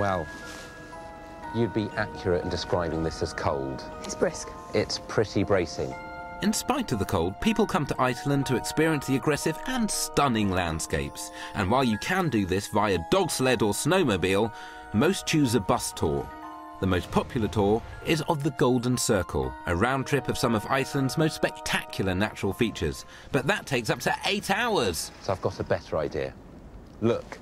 Well, you'd be accurate in describing this as cold. It's brisk. It's pretty bracing. In spite of the cold, people come to Iceland to experience the aggressive and stunning landscapes. And while you can do this via dog sled or snowmobile, most choose a bus tour. The most popular tour is of the Golden Circle, a round trip of some of Iceland's most spectacular natural features. But that takes up to eight hours. So I've got a better idea. Look,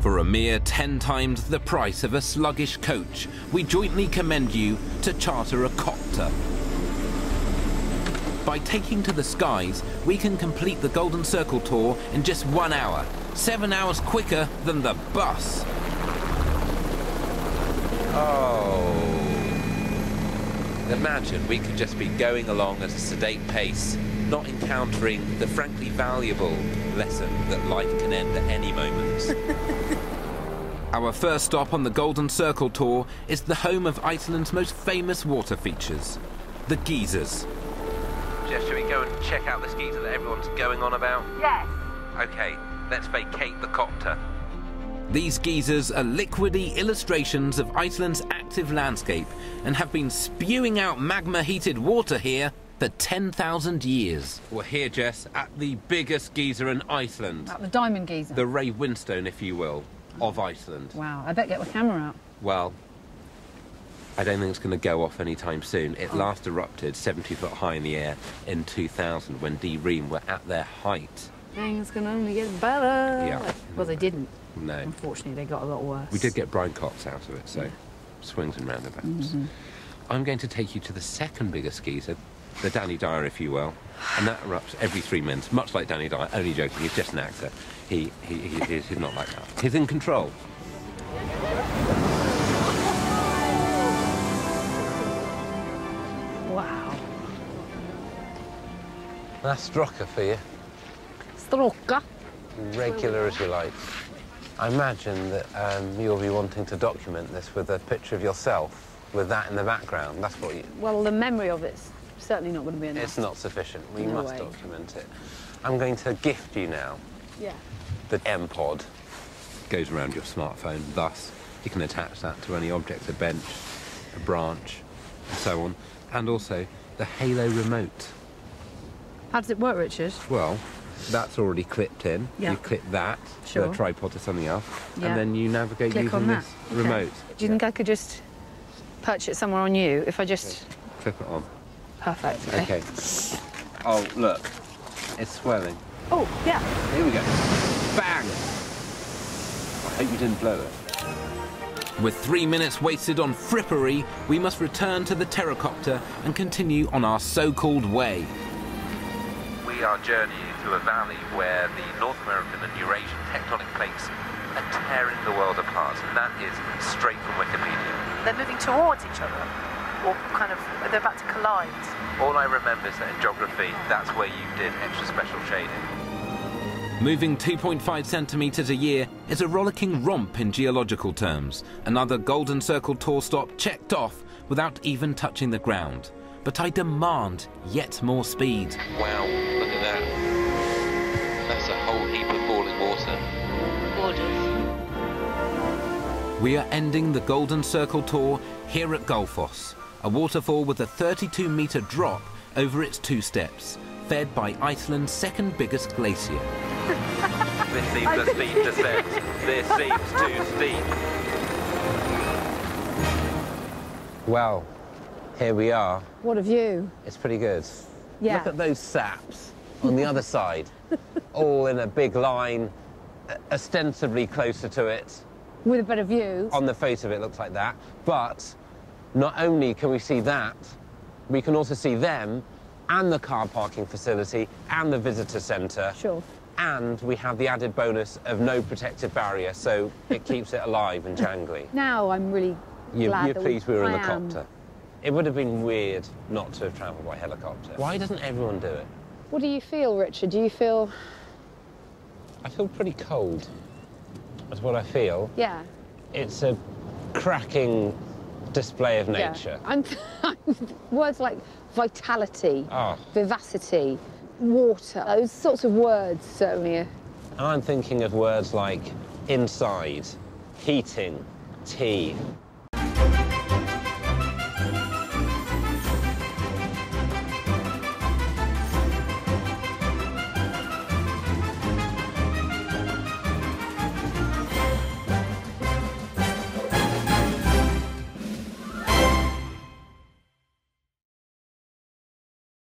For a mere 10 times the price of a sluggish coach, we jointly commend you to charter a copter. By taking to the skies, we can complete the Golden Circle tour in just one hour, seven hours quicker than the bus. Oh. Imagine we could just be going along at a sedate pace, not encountering the frankly valuable lesson that life can end at any moment. Our first stop on the Golden Circle tour is the home of Iceland's most famous water features, the geysers. Jess, should we go and check out this geezer that everyone's going on about? Yes. Okay, let's vacate the copter. These geysers are liquidy illustrations of Iceland's active landscape and have been spewing out magma heated water here for 10,000 years. We're here, Jess, at the biggest geyser in Iceland. At the diamond geyser. The Ray Winstone, if you will, of Iceland. Wow, I better get my camera out. Well, I don't think it's going to go off anytime soon. It oh. last erupted 70 foot high in the air in 2000 when D:Ream were at their height. Things can only get better. Yeah. Well, they didn't. No. Unfortunately, they got a lot worse. We did get Brian Cox out of it, so swings and roundabouts. Mm-hmm. I'm going to take you to the second biggest geyser, the Danny Dyer, if you will, and that erupts every three minutes, much like Danny Dyer. Only joking, he's just an actor. He, he, he he's, he's not like that. He's in control. Wow. That's Strokkur for you, Strokkur. regular as you like. I imagine that um, you'll be wanting to document this with a picture of yourself, with that in the background. That's what you. Well, the memory of it's certainly not going to be enough. It's not sufficient. We No must way. document it. I'm going to gift you now Yeah. the M Pod. Goes around your smartphone, thus you can attach that to any object, a bench, a branch, and so on. And also the Halo remote. How does it work, Richard? Well, that's already clipped in. Yeah. You clip that to Sure. a tripod or something else, Yeah. and then you navigate Click using on this Okay. remote. Do you think I could just perch it somewhere on you if I just... Clip it on. Perfect. Okay. Okay. Oh, look. It's swelling. Oh, yeah. Here we go. Bang! I hope you didn't blow it. With three minutes wasted on frippery, we must return to the Terracopter and continue on our so-called way. We are journeying through a valley where the North American and Eurasian tectonic plates are tearing the world apart, and that is straight from Wikipedia. They're moving towards each other, or kind of they're about to collide. All I remember is that in geography, that's where you did extra special shading. Moving 2.5 centimetres a year is a rollicking romp in geological terms. Another Golden Circle tour stop checked off without even touching the ground. But I demand yet more speed. Wow, look at that. That's a whole heap of falling water. We are ending the Golden Circle tour here at Gullfoss, a waterfall with a 32 metre drop over its two steps, fed by Iceland's second biggest glacier. This seems a steep descent. This seems too steep. Well, here we are. What a view. It's pretty good. Yeah. Look at those saps on the other side, all in a big line, uh, ostensibly closer to it. With a better view. On the face of it, looks like that. But not only can we see that, we can also see them and the car parking facility and the visitor centre. Sure. And we have the added bonus of no protective barrier, so it keeps it alive and jangly. Now I'm really You, glad you're pleased we were in the copter. It would have been weird not to have travelled by helicopter. Why doesn't everyone do it? What do you feel, Richard? Do you feel... I feel pretty cold. That's what I feel. Yeah. It's a cracking display of nature. Yeah. I'm, words like vitality, Ah. vivacity, water, those sorts of words certainly are I'm thinking of words like inside, heating, tea,